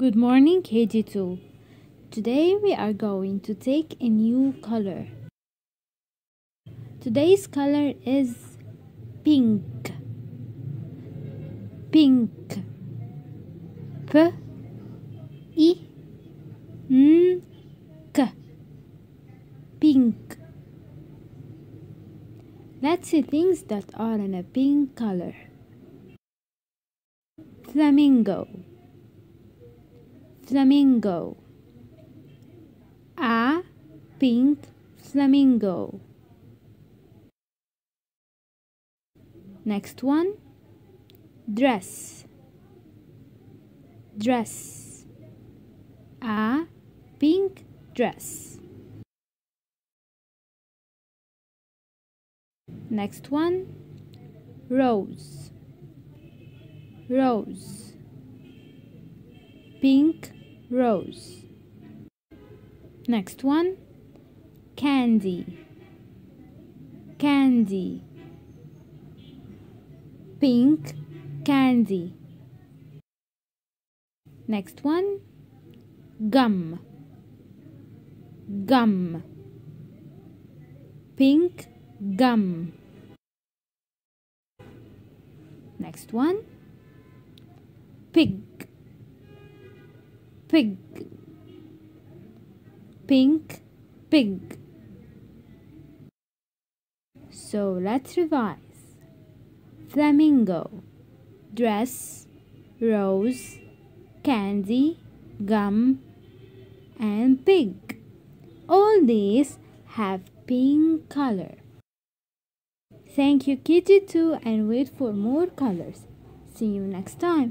Good morning, KG2. Today we are going to take a new color. Today's color is pink. Pink. P I N K. Pink. Let's see things that are in a pink color. Flamingo. Flamingo. A pink flamingo. Next one. Dress. Dress. A pink dress. Next one. Rose. Rose. Pink rose. Next one. Candy. Candy. Pink candy. Next one. Gum. Gum. Pink gum. Next one. Pig. Pig. Pink pig. So let's revise. Flamingo. Dress. Rose. Candy. Gum. And pig. All these have pink color. Thank you KG2 and wait for more colors. See you next time.